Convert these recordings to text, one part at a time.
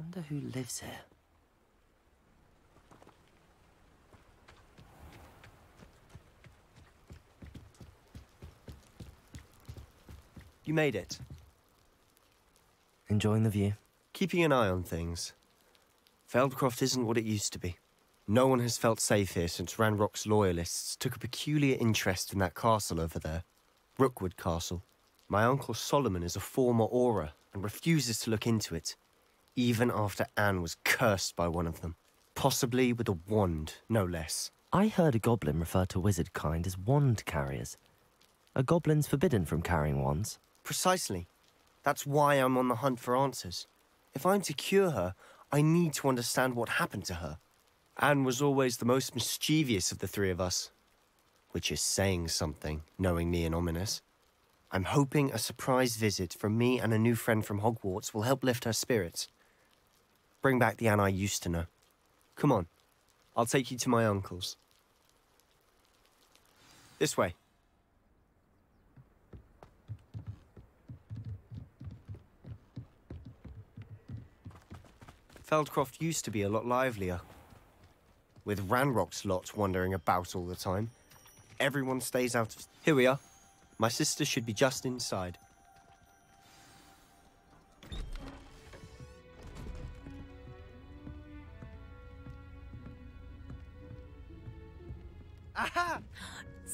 Wonder who lives here. You made it. Enjoying the view? Keeping an eye on things. Feldcroft isn't what it used to be. No one has felt safe here since Ranrock's loyalists took a peculiar interest in that castle over there. Rookwood Castle. My uncle Solomon is a former Auror and refuses to look into it, even after Anne was cursed by one of them. Possibly with a wand, no less. I heard a goblin refer to wizard kind as wand carriers. Are goblins forbidden from carrying wands? Precisely. That's why I'm on the hunt for answers. If I'm to cure her, I need to understand what happened to her. Anne was always the most mischievous of the three of us. Which is saying something, knowing me and Ominis. I'm hoping a surprise visit from me and a new friend from Hogwarts will help lift her spirits. Bring back the Anne I used to know. Come on. I'll take you to my uncle's. This way. Feldcroft used to be a lot livelier. With Ranrock's lot wandering about all the time. Everyone stays out of... Here we are. My sister should be just inside.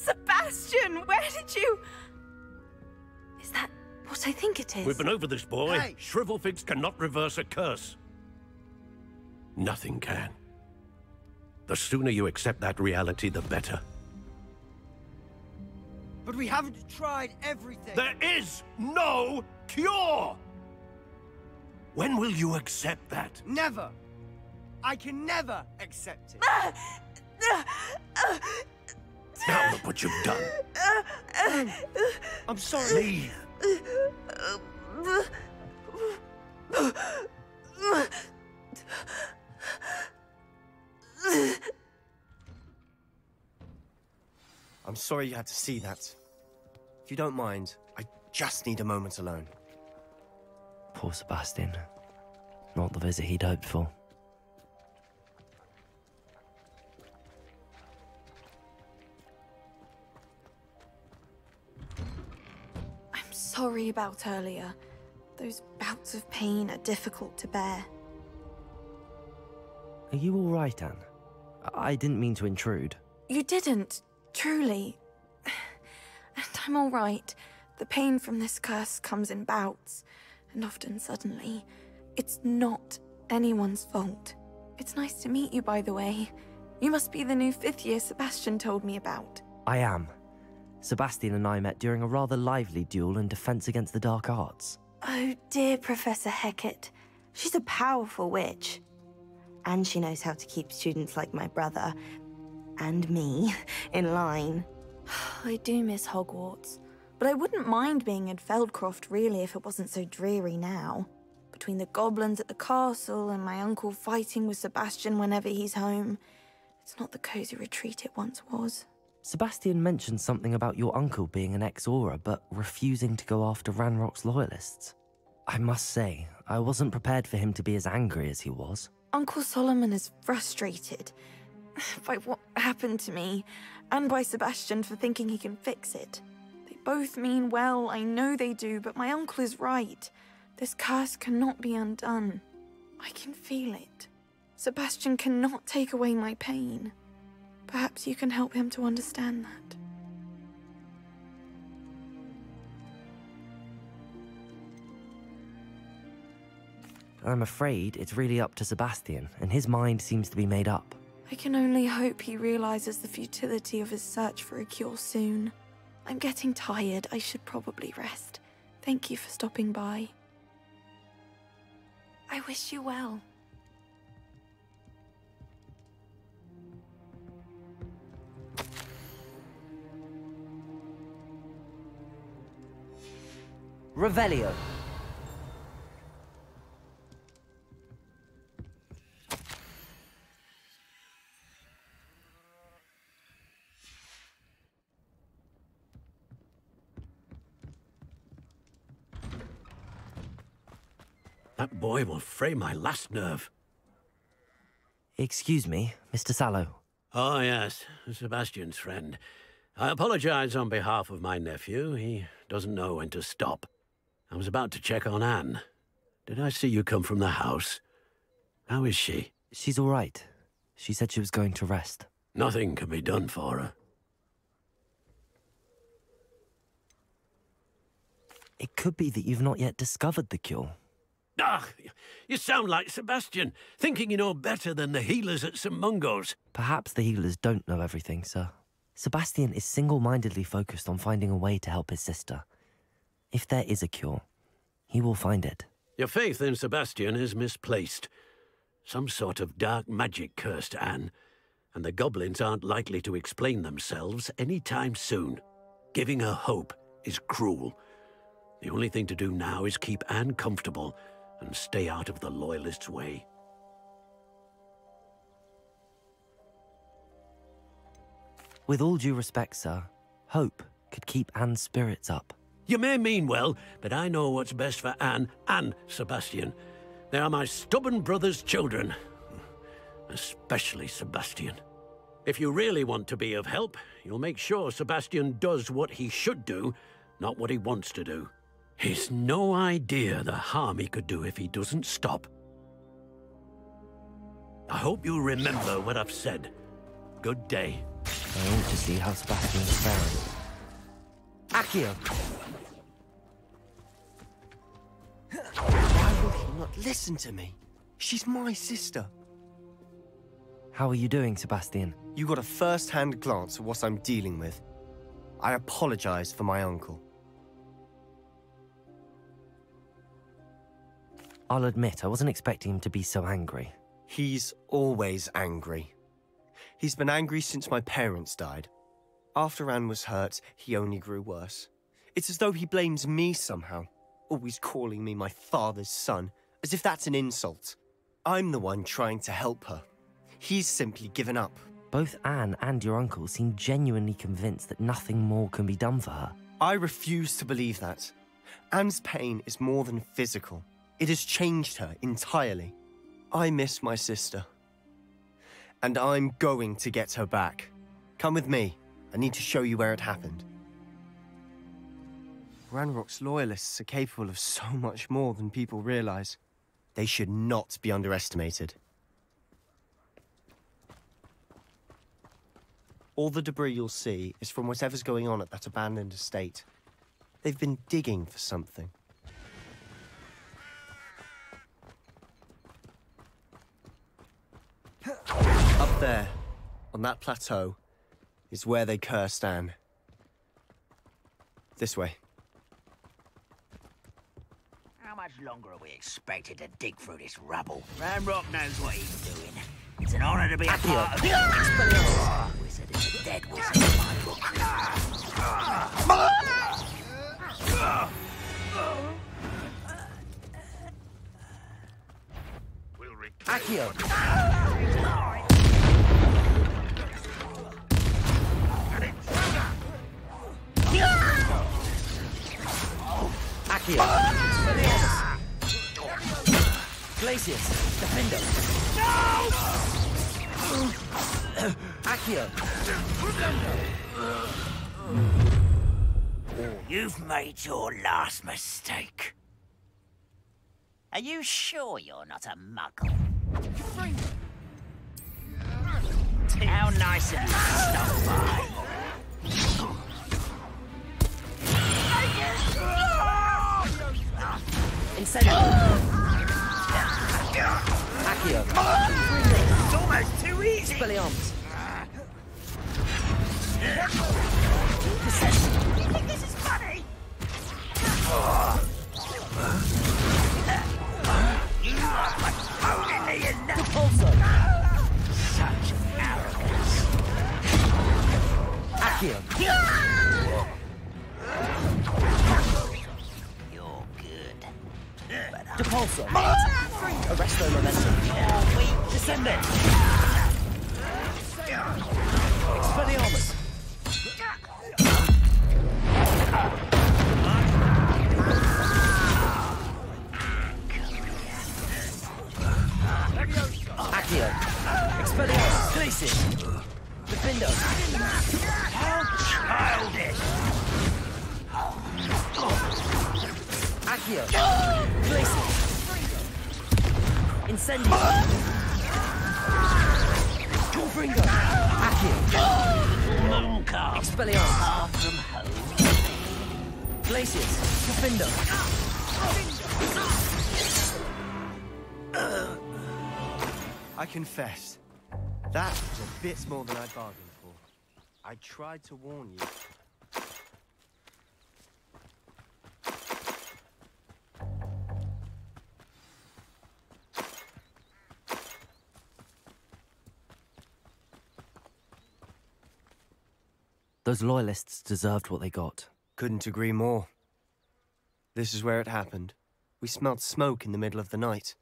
Sebastian, where did you... Is that what I think it is? We've been over this, boy. Hey! Shrivelfigs cannot reverse a curse. Nothing can. The sooner you accept that reality, the better. But we haven't tried everything. There is no cure! When will you accept that? Never. I can never accept it. Uh, uh, Now look what you've done. I'm sorry. Leave. I'm sorry you had to see that. If you don't mind, I just need a moment alone. Poor Sebastian. Not the visit he'd hoped for. Sorry about earlier. Those bouts of pain are difficult to bear. Are you all right, Anne? I didn't mean to intrude. You didn't, truly. And I'm all right. The pain from this curse comes in bouts, and often suddenly. It's not anyone's fault. It's nice to meet you, by the way. You must be the new fifth year Sebastian told me about. I am. Sebastian and I met during a rather lively duel in defense against the dark arts. Oh, dear Professor Hecat. She's a powerful witch. And she knows how to keep students like my brother and me in line. I do miss Hogwarts, but I wouldn't mind being in Feldcroft really if it wasn't so dreary now. Between the goblins at the castle and my uncle fighting with Sebastian whenever he's home, it's not the cozy retreat it once was. Sebastian mentioned something about your uncle being an ex-Auror, but refusing to go after Ranrock's loyalists. I must say, I wasn't prepared for him to be as angry as he was. Uncle Solomon is frustrated by what happened to me, and by Sebastian for thinking he can fix it. They both mean well, I know they do, but my uncle is right. This curse cannot be undone. I can feel it. Sebastian cannot take away my pain. Perhaps you can help him to understand that. I'm afraid it's really up to Sebastian, and his mind seems to be made up. I can only hope he realizes the futility of his search for a cure soon. I'm getting tired. I should probably rest. Thank you for stopping by. I wish you well. Revelio. That boy will fray my last nerve. Excuse me, Mr. Sallow. Oh, yes, Sebastian's friend. I apologize on behalf of my nephew. He doesn't know when to stop. I was about to check on Anne. Did I see you come from the house? How is she? She's all right. She said she was going to rest. Nothing can be done for her. It could be that you've not yet discovered the cure. Ah, you sound like Sebastian, thinking you know better than the healers at St. Mungo's. Perhaps the healers don't know everything, sir. Sebastian is single-mindedly focused on finding a way to help his sister. If there is a cure, he will find it. Your faith in Sebastian is misplaced. Some sort of dark magic cursed Anne, and the goblins aren't likely to explain themselves any time soon. Giving her hope is cruel. The only thing to do now is keep Anne comfortable and stay out of the Loyalists' way. With all due respect, sir, hope could keep Anne's spirits up. You may mean well, but I know what's best for Anne and Sebastian. They are my stubborn brother's children. Especially Sebastian. If you really want to be of help, you'll make sure Sebastian does what he should do, not what he wants to do. He's no idea the harm he could do if he doesn't stop. I hope you'll remember what I've said. Good day. I want to see how Sebastian's faring. Accio! Why will he not listen to me? She's my sister. How are you doing, Sebastian? You got a first-hand glance at what I'm dealing with. I apologize for my uncle. I'll admit, I wasn't expecting him to be so angry. He's always angry. He's been angry since my parents died. After Anne was hurt, he only grew worse. It's as though he blames me somehow, always calling me my father's son, as if that's an insult. I'm the one trying to help her. He's simply given up. Both Anne and your uncle seem genuinely convinced that nothing more can be done for her. I refuse to believe that. Anne's pain is more than physical. It has changed her entirely. I miss my sister. And I'm going to get her back. Come with me. I need to show you where it happened. Ranrock's loyalists are capable of so much more than people realize. They should not be underestimated. All the debris you'll see is from whatever's going on at that abandoned estate. They've been digging for something. Up there, on that plateau, is where they cursed Anne. This way. How much longer are we expected to dig through this rubble? Ranrock knows what he's doing. It's an honor to be a part of the Expelliarmus. Wizard is a dead wizard in my book. Accio! Accio! Glacius! Defender! Accio! You've made your last mistake. Are you sure you're not a muggle? How nice of you to stop by. Incendio! Accio! It's almost too easy. You think this is funny? You are but only enough. Pulso! Such arrogance. Accio! Depulsor. Ah! Arresto momentum. Descendo. Expelliarmus. Accio. Expelliarmus. Glacius. Defendo. How childish! Glacius! Incendio! Confringo! Accio! Monka! Expelliarmus! Glacius! Profindo! I confess, that was a bit more than I bargained for. I tried to warn you. Those loyalists deserved what they got. Couldn't agree more. This is where it happened. We smelled smoke in the middle of the night.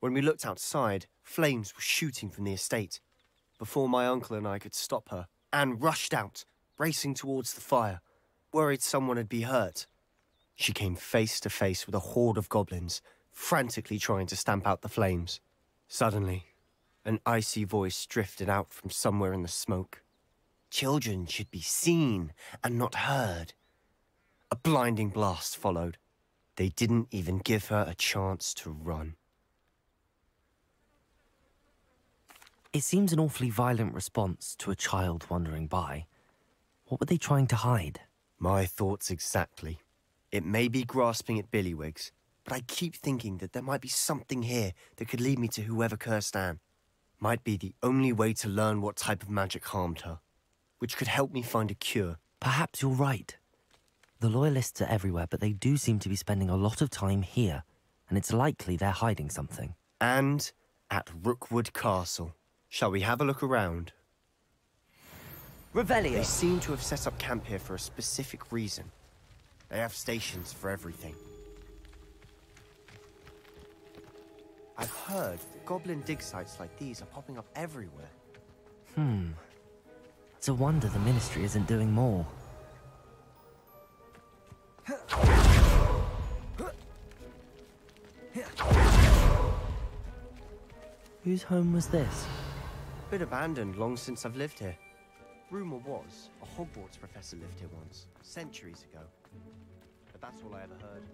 When we looked outside, flames were shooting from the estate. Before my uncle and I could stop her, Anne rushed out, racing towards the fire, worried someone had been hurt. She came face to face with a horde of goblins, frantically trying to stamp out the flames. Suddenly, an icy voice drifted out from somewhere in the smoke. Children should be seen and not heard. A blinding blast followed. They didn't even give her a chance to run. It seems an awfully violent response to a child wandering by. What were they trying to hide? My thoughts exactly. It may be grasping at Billywigs, but I keep thinking that there might be something here that could lead me to whoever cursed Anne. Might be the only way to learn what type of magic harmed her, which could help me find a cure. Perhaps you're right. The Loyalists are everywhere, but they do seem to be spending a lot of time here, and it's likely they're hiding something. And at Rookwood Castle. Shall we have a look around? Revelio! They seem to have set up camp here for a specific reason. They have stations for everything. I've heard goblin dig sites like these are popping up everywhere. Hmm. It's a wonder the Ministry isn't doing more. Whose home was this? Been abandoned long since I've lived here. Rumor was, a Hogwarts professor lived here once, centuries ago. But that's all I ever heard.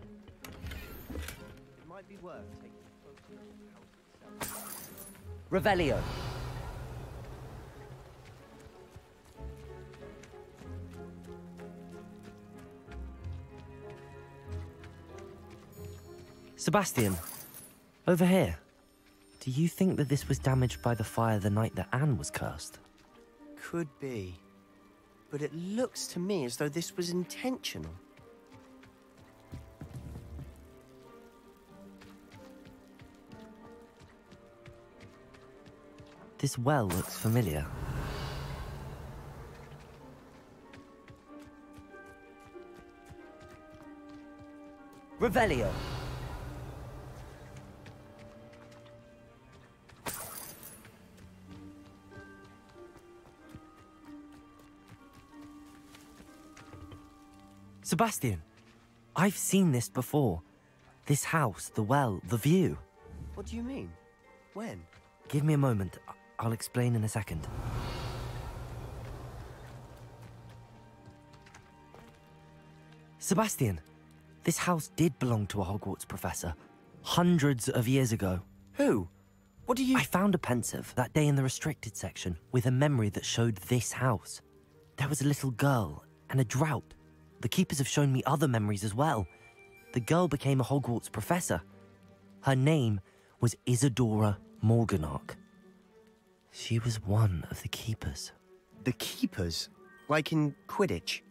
It might be worth taking a look at the house itself. Revelio. Sebastian, over here. Do you think that this was damaged by the fire the night that Anne was cursed? Could be. But it looks to me as though this was intentional. This well looks familiar. Revelio. Sebastian, I've seen this before. This house, the well, the view. What do you mean? When? Give me a moment. I'll explain in a second. Sebastian, this house did belong to a Hogwarts professor. Hundreds of years ago. Who? What do you... I found a Pensieve that day in the restricted section with a memory that showed this house. There was a little girl and a drought. The keepers have shown me other memories as well. The girl became a Hogwarts professor. Her name was Isidora Morganach. She was one of the keepers. The keepers? Like in Quidditch?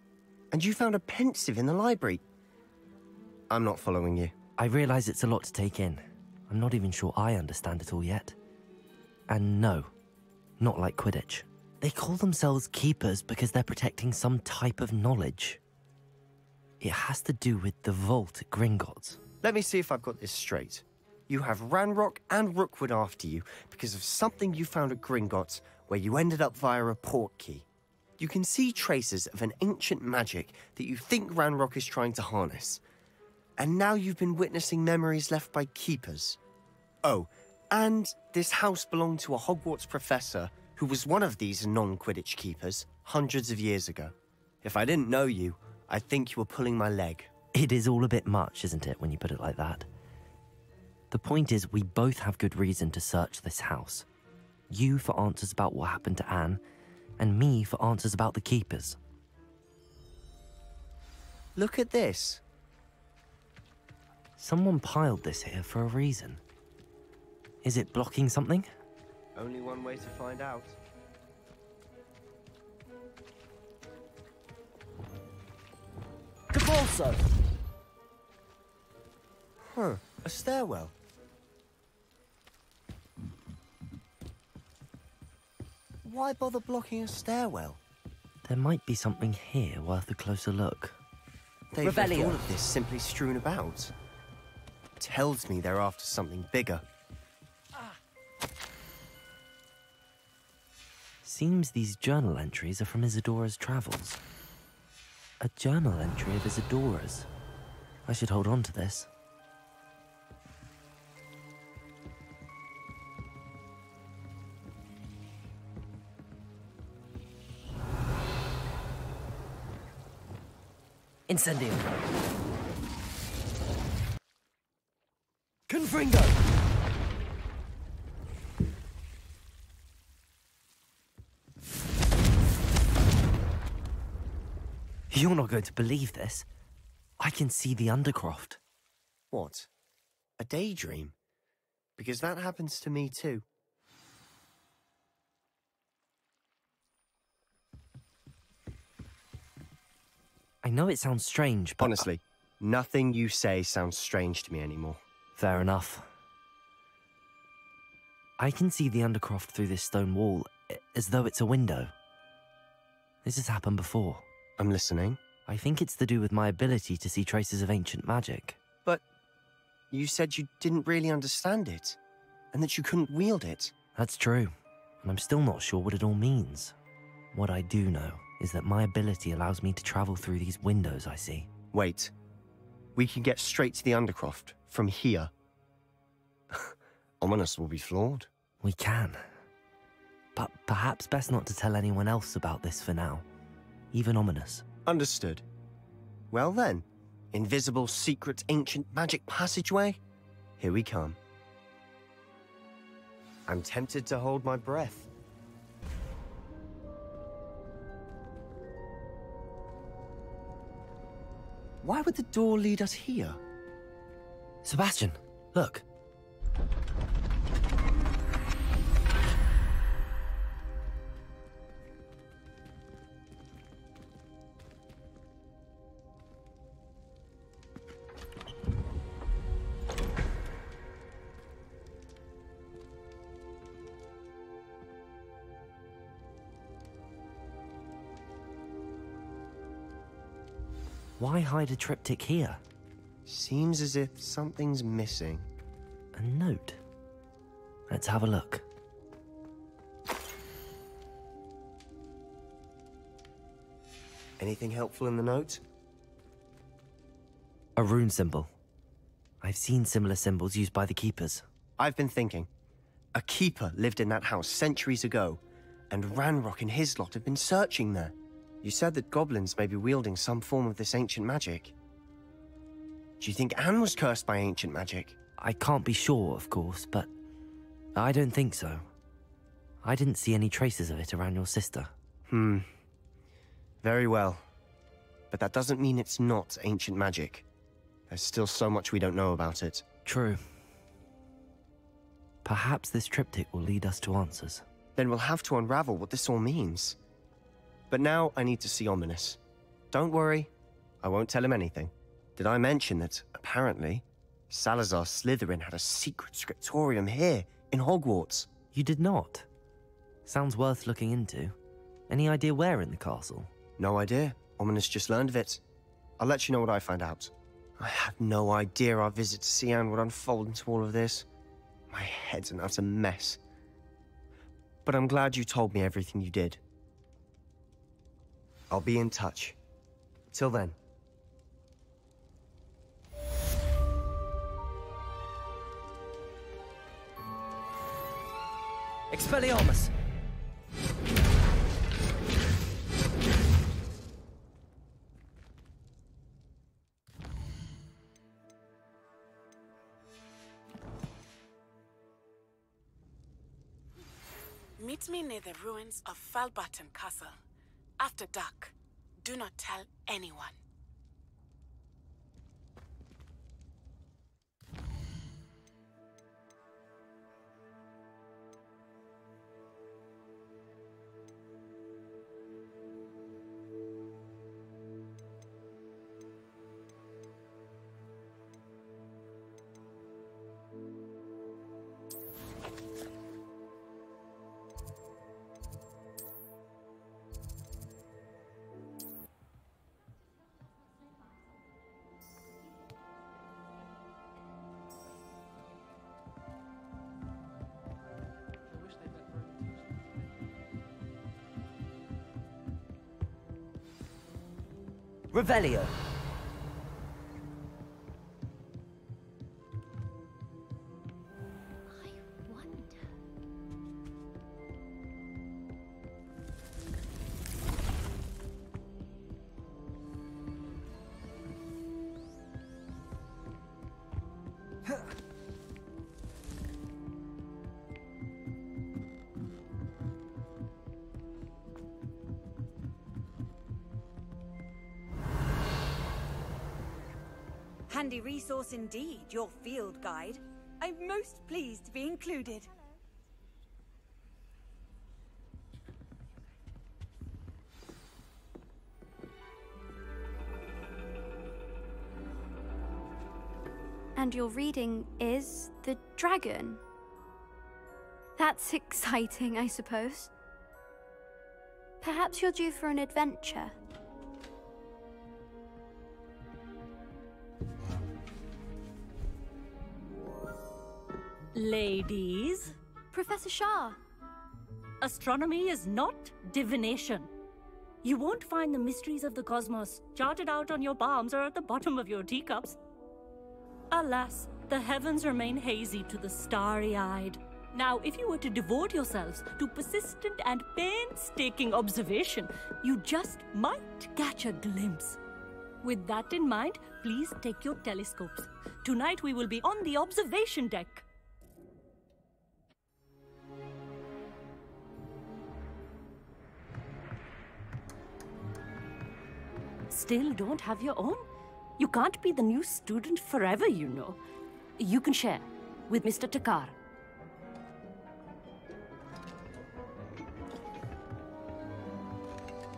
And you found a Pensieve in the library? I'm not following you. I realize it's a lot to take in. I'm not even sure I understand it all yet. And no, not like Quidditch. They call themselves keepers because they're protecting some type of knowledge. It has to do with the vault at Gringotts. Let me see if I've got this straight. You have Ranrock and Rookwood after you because of something you found at Gringotts where you ended up via a Portkey. You can see traces of an ancient magic that you think Ranrock is trying to harness. And now you've been witnessing memories left by keepers. Oh, and this house belonged to a Hogwarts professor who was one of these non Quidditch keepers hundreds of years ago. If I didn't know you, I'd think you were pulling my leg. It is all a bit much, isn't it, when you put it like that? The point is, we both have good reason to search this house. You for answers about what happened to Anne, and me for answers about the keepers. Look at this. Someone piled this here for a reason. Is it blocking something? Only one way to find out. Cabalso! Huh, a stairwell. Why bother blocking a stairwell? There might be something here worth a closer look. They've left all of this simply strewn about. Tells me they're after something bigger. Seems these journal entries are from Isidora's travels. A journal entry of Isidora's. I should hold on to this. Incendio. Confringo! You're not going to believe this. I can see the Undercroft. What? A daydream? Because that happens to me too. I know it sounds strange, but. Honestly, nothing you say sounds strange to me anymore. Fair enough. I can see the Undercroft through this stone wall as though it's a window. This has happened before. I'm listening. I think it's to do with my ability to see traces of ancient magic. But you said you didn't really understand it, and that you couldn't wield it. That's true, and I'm still not sure what it all means. What I do know is that my ability allows me to travel through these windows I see. Wait. We can get straight to the Undercroft from here. Ominis will be floored. We can. But perhaps best not to tell anyone else about this for now. Even Ominis. Understood. Well then, invisible, secret, ancient magic passageway? Here we come. I'm tempted to hold my breath. Why would the door lead us here? Sebastian, look. Why hide a triptych here? Seems as if something's missing. A note. Let's have a look. Anything helpful in the note? A rune symbol. I've seen similar symbols used by the keepers. I've been thinking. A keeper lived in that house centuries ago, and Ranrock and his lot have been searching there. You said that goblins may be wielding some form of this ancient magic. Do you think Anne was cursed by ancient magic? I can't be sure, of course, but I don't think so. I didn't see any traces of it around your sister. Hmm. Very well. But that doesn't mean it's not ancient magic. There's still so much we don't know about it. True. Perhaps this triptych will lead us to answers. Then we'll have to unravel what this all means. But now I need to see Ominis. Don't worry, I won't tell him anything. Did I mention that, apparently, Salazar Slytherin had a secret scriptorium here, in Hogwarts? You did not. Sounds worth looking into. Any idea where in the castle? No idea. Ominis just learned of it. I'll let you know what I find out. I had no idea our visit to Cian would unfold into all of this. My head's an utter mess. But I'm glad you told me everything you did. I'll be in touch. Till then. Expelliarmus! Meet me near the ruins of Falbarton Castle. After dark. Do not tell anyone. Revelio. Handy resource indeed, your field guide. I'm most pleased to be included. And your reading is The Dragon. That's exciting, I suppose. Perhaps you're due for an adventure. Ladies. Professor Shah. Astronomy is not divination. You won't find the mysteries of the cosmos charted out on your palms or at the bottom of your teacups. Alas, the heavens remain hazy to the starry eyed. Now, if you were to devote yourselves to persistent and painstaking observation, you just might catch a glimpse. With that in mind, please take your telescopes. Tonight we will be on the observation deck. Still don't have your own? You can't be the new student forever, you know. You can share with Mr. Thakkar.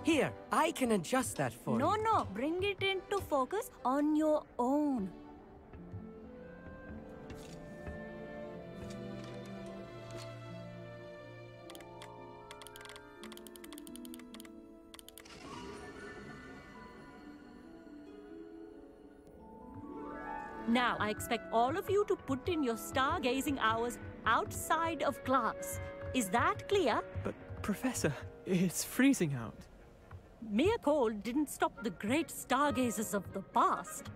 Here, I can adjust that for no, you. No, no, bring it into focus on your own. Now, I expect all of you to put in your stargazing hours outside of class. Is that clear? But, Professor, it's freezing out. Mere cold didn't stop the great stargazers of the past.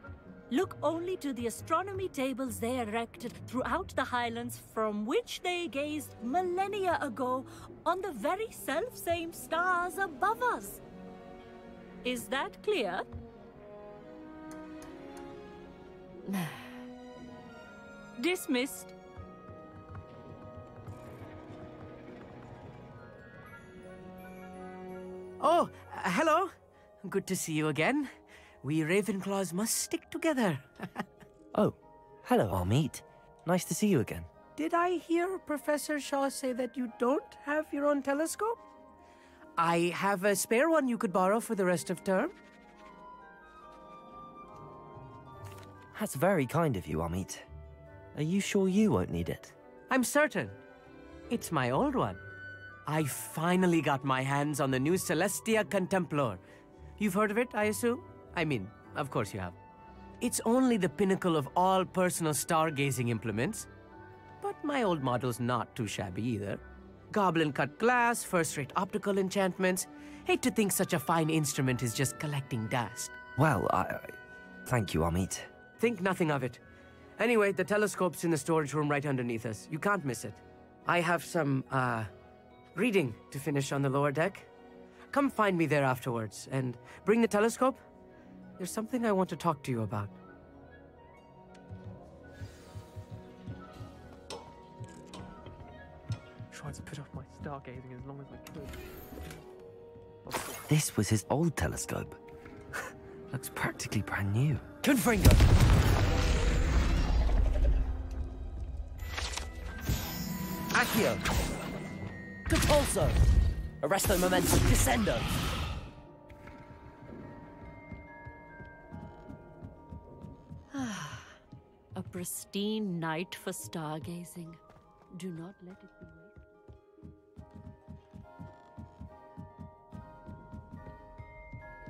Look only to the astronomy tables they erected throughout the highlands from which they gazed millennia ago on the very self-same stars above us. Is that clear? Dismissed. Oh, uh, hello. Good to see you again. We Ravenclaws must stick together. oh, hello, Amit. Nice to see you again. Did I hear Professor Shah say that you don't have your own telescope? I have a spare one you could borrow for the rest of term. That's very kind of you, Amit. Are you sure you won't need it? I'm certain. It's my old one. I finally got my hands on the new Celestia Contemplor. You've heard of it, I assume? I mean, of course you have. It's only the pinnacle of all personal stargazing implements. But my old model's not too shabby either. Goblin cut glass, first rate optical enchantments. Hate to think such a fine instrument is just collecting dust. Well, I. I thank you, Amit. Think nothing of it. Anyway, the telescope's in the storage room right underneath us. You can't miss it. I have some, uh, reading to finish on the lower deck. Come find me there afterwards, and bring the telescope. There's something I want to talk to you about. tried to put off my stargazing as long as I could. This was his old telescope. Looks practically brand new. Confringo! Accio! Compulso! Arresto Momentum! Descendo! Ah, a pristine night for stargazing. Do not let it be wasted.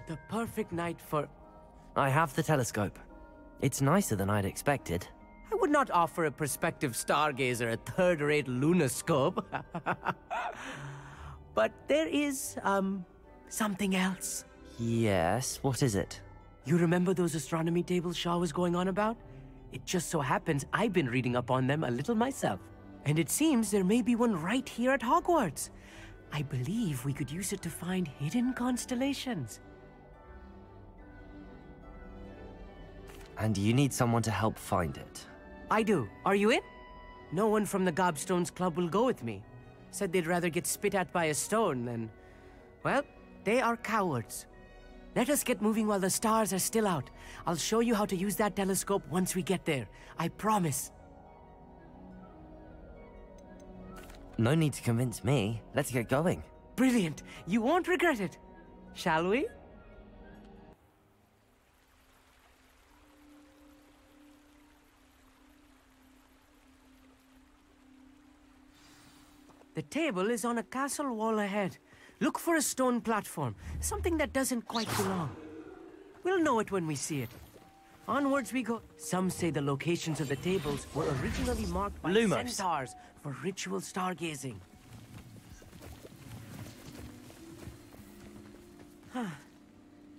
The perfect night for. I have the telescope. It's nicer than I'd expected. I would not offer a prospective stargazer a third rate lunoscope. but there is, um, something else. Yes, what is it? You remember those astronomy tables Shah was going on about? It just so happens I've been reading up on them a little myself. And it seems there may be one right here at Hogwarts. I believe we could use it to find hidden constellations. And you need someone to help find it. I do. Are you in? No one from the Gobstones Club will go with me. Said they'd rather get spit at by a stone than. Well, they are cowards. Let us get moving while the stars are still out. I'll show you how to use that telescope once we get there. I promise. No need to convince me. Let's get going. Brilliant. You won't regret it. Shall we? The table is on a castle wall ahead. Look for a stone platform, something that doesn't quite belong. We'll know it when we see it. Onwards we go. Some say the locations of the tables were originally marked by Lumos. centaurs for ritual stargazing. Huh.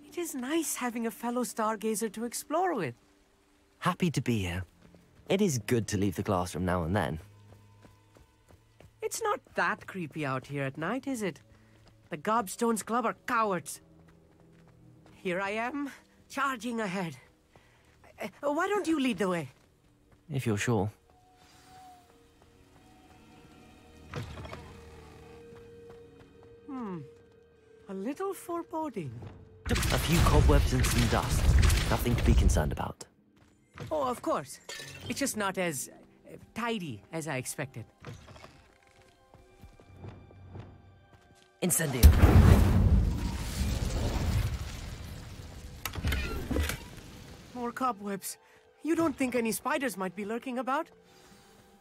It is nice having a fellow stargazer to explore with. Happy to be here. It is good to leave the classroom now and then. It's not that creepy out here at night, is it? The Gobstones Club are cowards. Here I am, charging ahead. Uh, why don't you lead the way? If you're sure. Hmm. A little foreboding. A few cobwebs and some dust. Nothing to be concerned about. Oh, of course. It's just not as uh, tidy as I expected. Incendio. More cobwebs. You don't think any spiders might be lurking about?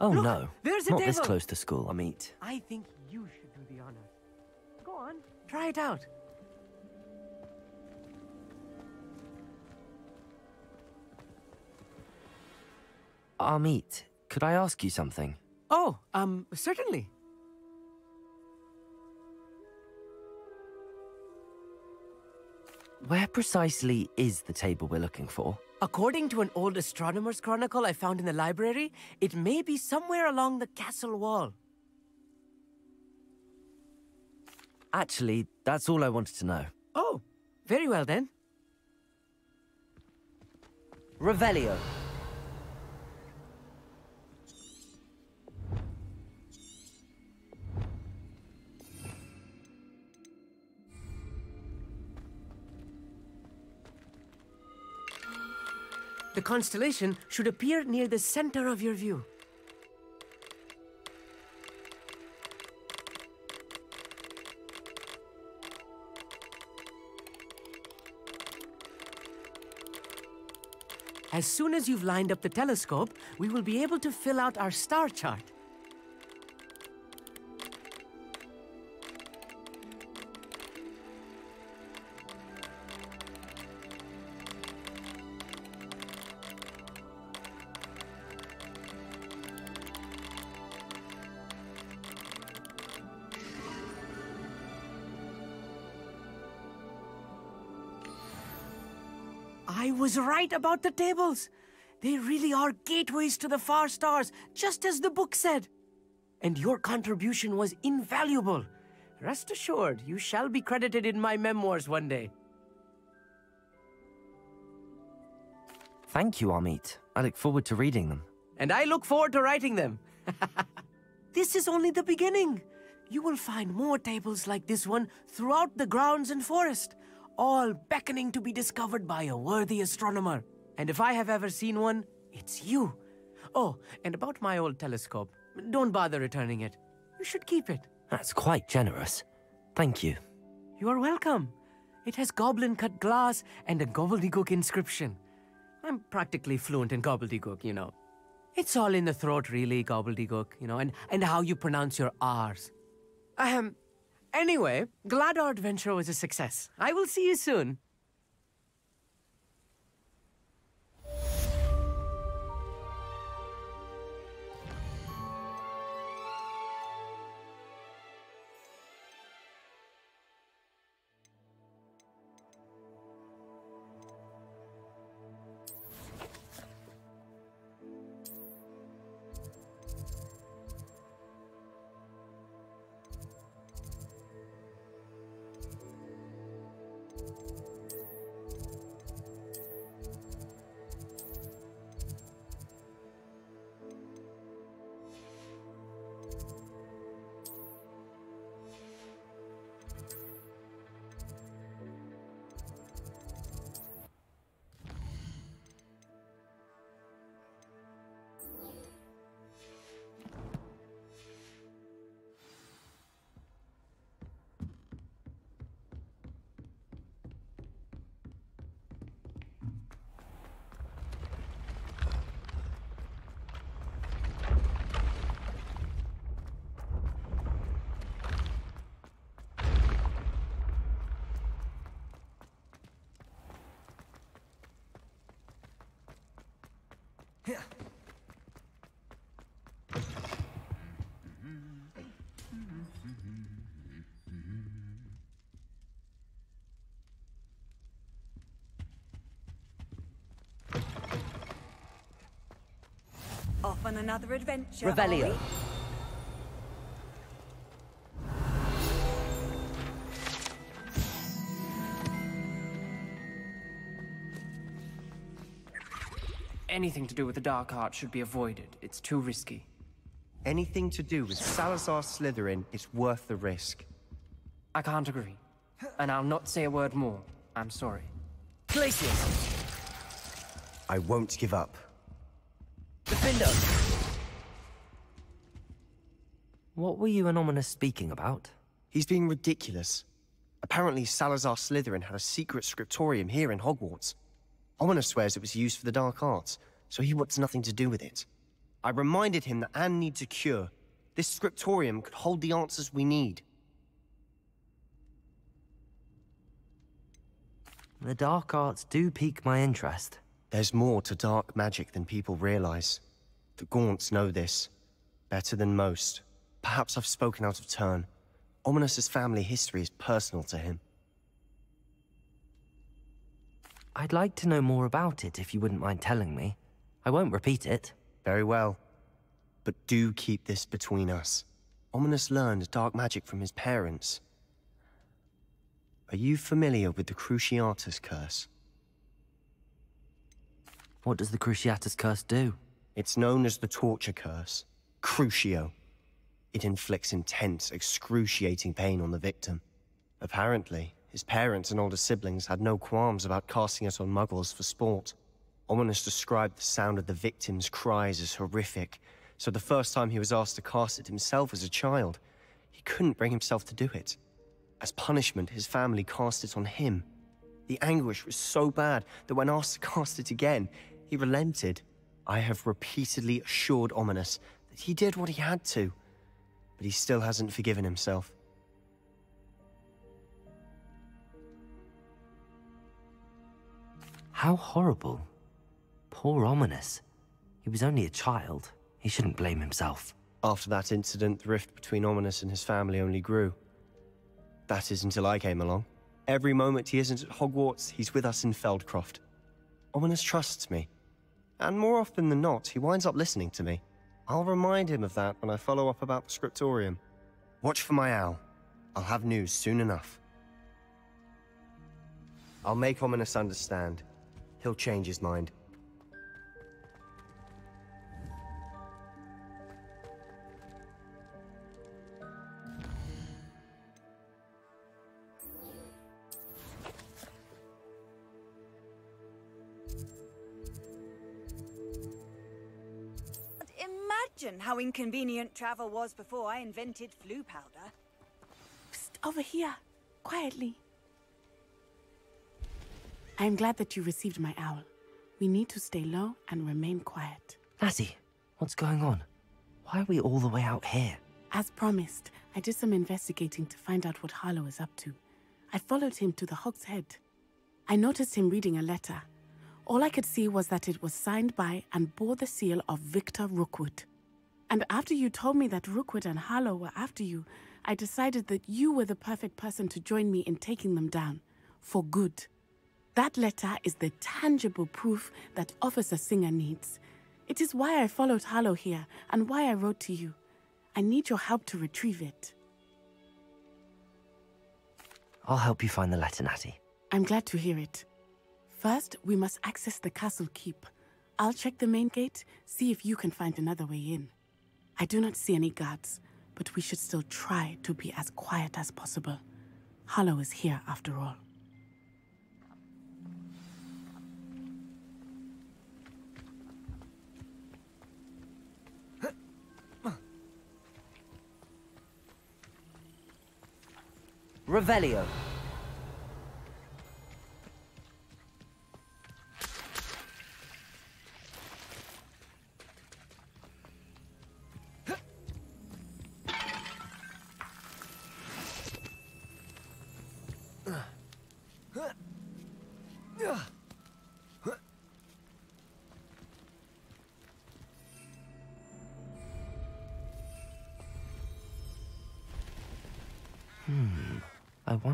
Oh Look, no. there's a Not this close to school, I meet. I think you should do the honor. Go on, try it out. Amit, could I ask you something? Oh, um, certainly. Where precisely is the table we're looking for? According to an old astronomer's chronicle I found in the library, it may be somewhere along the castle wall. Actually, that's all I wanted to know. Oh, very well then. Revelio. The constellation should appear near the center of your view. As soon as you've lined up the telescope, we will be able to fill out our star chart. Was right about the tables. They really are gateways to the far stars, just as the book said. And your contribution was invaluable. Rest assured, you shall be credited in my memoirs one day. Thank you, Amit. I look forward to reading them. And I look forward to writing them. This is only the beginning. You will find more tables like this one throughout the grounds and forest, all beckoning to be discovered by a worthy astronomer. And if I have ever seen one, it's you. Oh, and about my old telescope, don't bother returning it. You should keep it. That's quite generous. Thank you. You are welcome. It has goblin cut glass and a gobbledygook inscription. I'm practically fluent in gobbledygook, you know. It's all in the throat, really, gobbledygook, you know, and, and how you pronounce your R's. Ahem. Anyway, glad our adventure was a success. I will see you soon. Off on another adventure. Revelio. Anything to do with the dark art should be avoided. It's too risky. Anything to do with Salazar Slytherin is worth the risk. I can't agree. And I'll not say a word more. I'm sorry. Glacius! I won't give up. Diffindo! What were you and Ominis speaking about? He's being ridiculous. Apparently, Salazar Slytherin had a secret scriptorium here in Hogwarts. Ominis swears it was used for the dark arts, so he wants nothing to do with it. I reminded him that Anne needs a cure. This scriptorium could hold the answers we need. The dark arts do pique my interest. There's more to dark magic than people realize. The Gaunts know this. Better than most. Perhaps I've spoken out of turn. Ominis's family history is personal to him. I'd like to know more about it if you wouldn't mind telling me. I won't repeat it. Very well. But do keep this between us. Ominis learned dark magic from his parents. Are you familiar with the Cruciatus Curse? What does the Cruciatus Curse do? It's known as the Torture Curse. Crucio. It inflicts intense, excruciating pain on the victim. Apparently, his parents and older siblings had no qualms about casting it on muggles for sport. Ominis described the sound of the victim's cries as horrific, so the first time he was asked to cast it himself as a child, he couldn't bring himself to do it. As punishment, his family cast it on him. The anguish was so bad that when asked to cast it again, he relented. I have repeatedly assured Ominis that he did what he had to, but he still hasn't forgiven himself. How horrible. Poor Ominis. He was only a child. He shouldn't blame himself. After that incident, the rift between Ominis and his family only grew. That is until I came along. Every moment he isn't at Hogwarts, he's with us in Feldcroft. Ominis trusts me. And more often than not, he winds up listening to me. I'll remind him of that when I follow up about the scriptorium. Watch for my owl. I'll have news soon enough. I'll make Ominis understand. He'll change his mind. Imagine how inconvenient travel was before I invented Floo powder. Psst, over here. Quietly. I am glad that you received my owl. We need to stay low and remain quiet. Natty, what's going on? Why are we all the way out here? As promised, I did some investigating to find out what Harlow is up to. I followed him to the Hog's Head. I noticed him reading a letter. All I could see was that it was signed by and bore the seal of Victor Rookwood. And after you told me that Rookwood and Harlow were after you, I decided that you were the perfect person to join me in taking them down. For good. That letter is the tangible proof that Officer Singer needs. It is why I followed Harlow here and why I wrote to you. I need your help to retrieve it. I'll help you find the letter, Natty. I'm glad to hear it. First, we must access the castle keep. I'll check the main gate, see if you can find another way in. I do not see any guards, but we should still try to be as quiet as possible. Harlow is here after all. Revelio.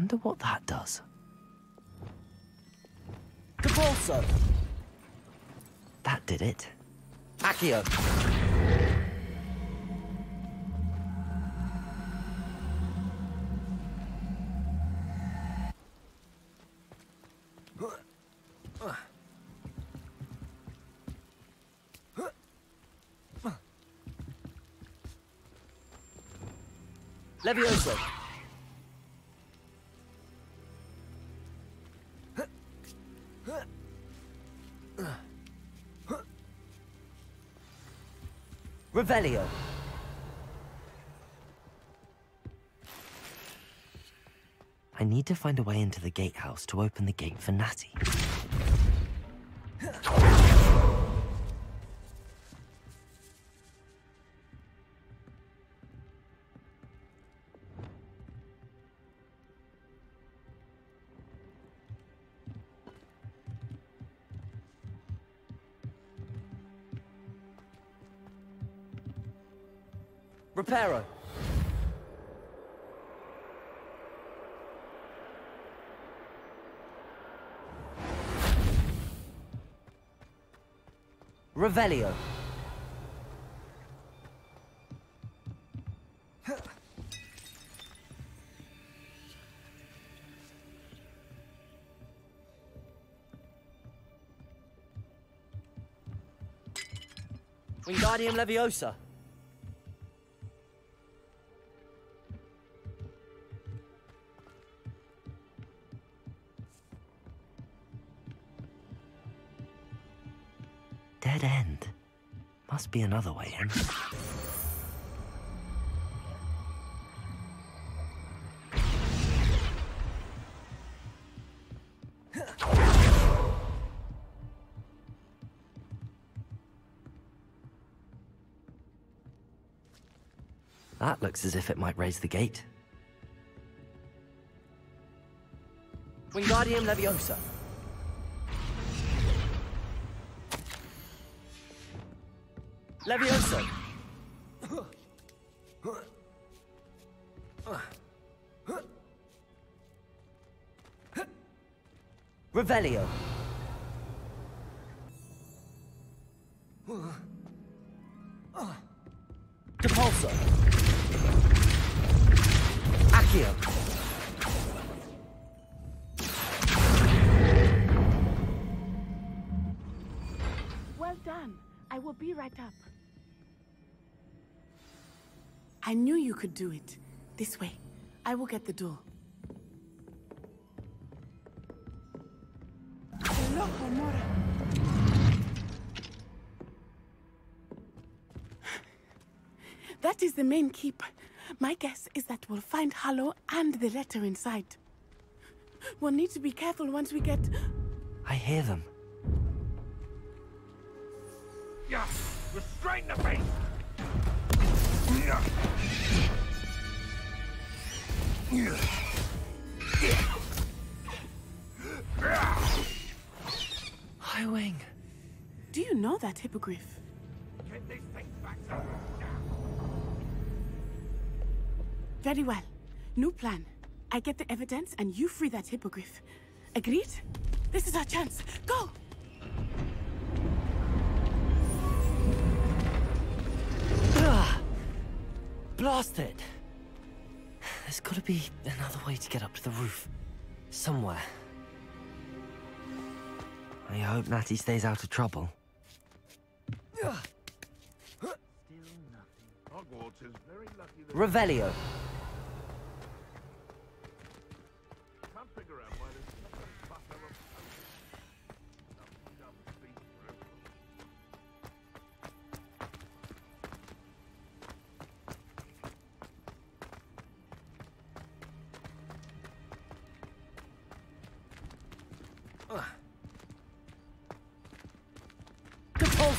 Wonder what that does. Capulso! That did it. Accio! Levioso! Revelio. I need to find a way into the gatehouse to open the gate for Natty. Reparo! Revelio. Wingardium Leviosa! Be another way in. That looks as if it might raise the gate. Wingardium Leviosa! Levioso! Revelio. Depulso! Accio. Well done. I will be right up. I knew you could do it. This way. I will get the door. Hello, Homura. That is the main keep. My guess is that we'll find Harlow and the letter inside. We'll need to be careful once we get. I hear them. Yeah, restrain the beast! Highwing. Do you know that hippogriff? Very well. New plan. I get the evidence and you free that hippogriff. Agreed? This is our chance. Go! Ah! Blast it! There's gotta be another way to get up to the roof. Somewhere. I hope Natty stays out of trouble. Hogwarts is very lucky that Revelio.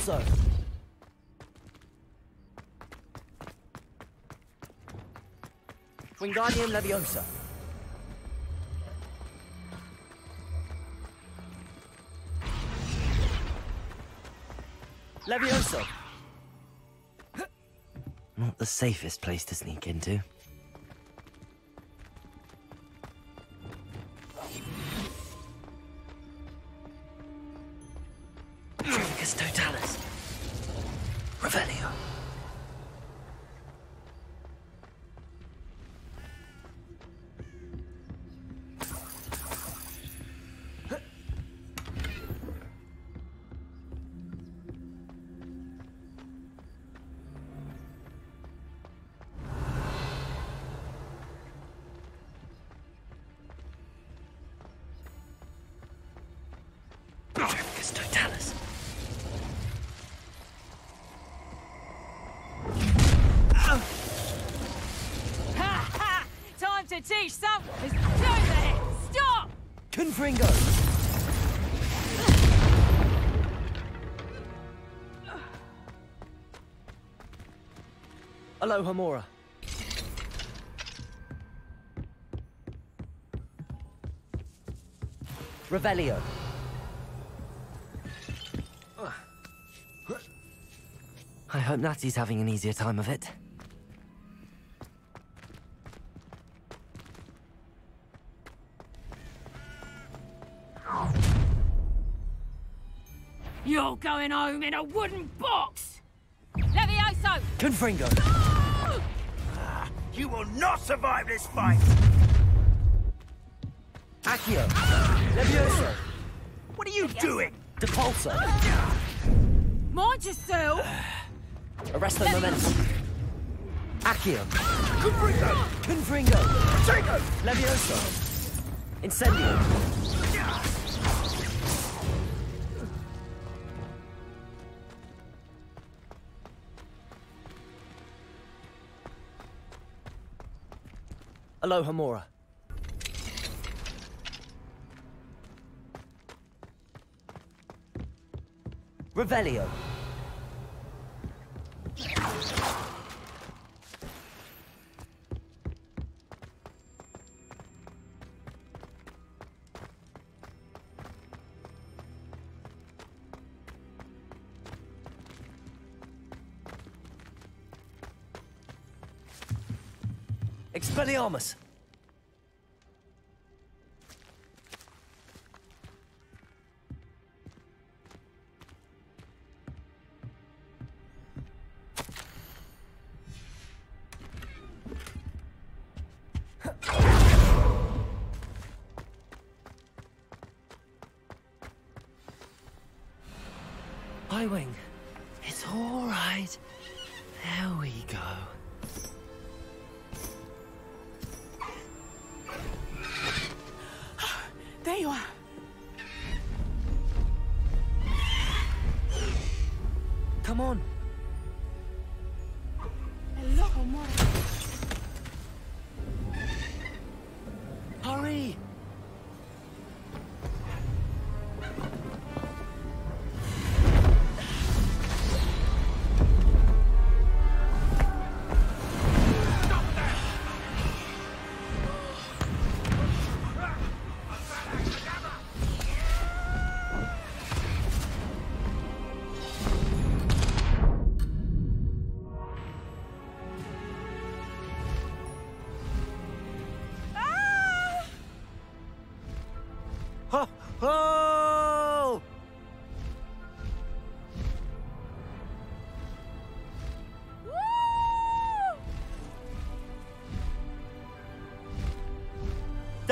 Compulso! Wingardium Leviosa. Levioso! Not the safest place to sneak into. Confringo! Alohomora. Revelio. I hope Natty's having an easier time of it. Going home in a wooden box! Levioso! Confringo! Ah, you will not survive this fight! Accio! Levioso! What are you doing? Depulso! Mind yourself! Arresto Momentum! Accio! Confringo! Confringo! Draco! Levioso! Incendio! Alohomora. Revelio. Expelliarmus!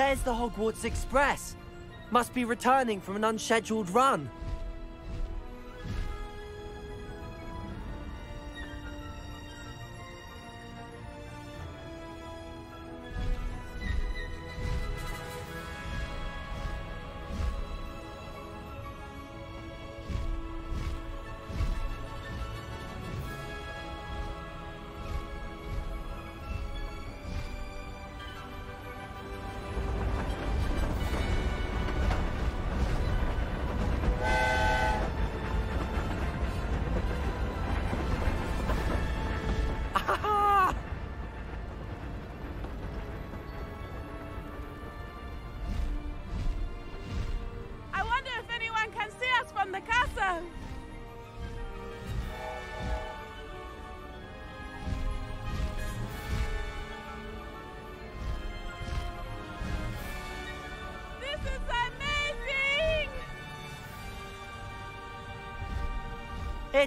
There's the Hogwarts Express. Must be returning from an unscheduled run.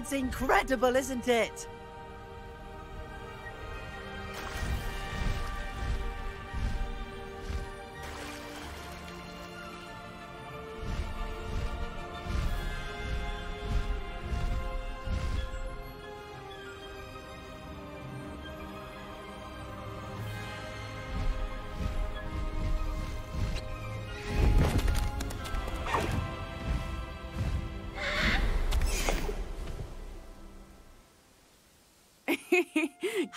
It's incredible, isn't it?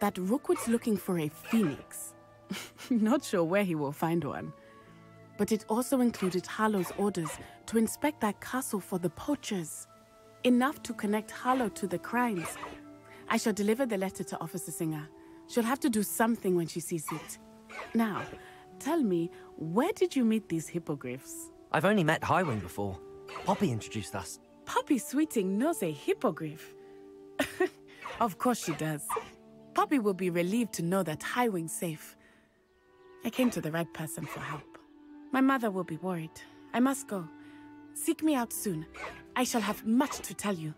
That Rookwood's looking for a phoenix. not sure where he will find one. But it also included Harlow's orders to inspect that castle for the poachers. Enough to connect Harlow to the crimes. I shall deliver the letter to Officer Singer. She'll have to do something when she sees it. Now, tell me, where did you meet these hippogriffs? I've only met Highwing before. Poppy introduced us. Poppy Sweeting knows a hippogriff. of course she does. Poppy will be relieved to know that Highwing's safe. I came to the right person for help. My mother will be worried. I must go. Seek me out soon. I shall have much to tell you.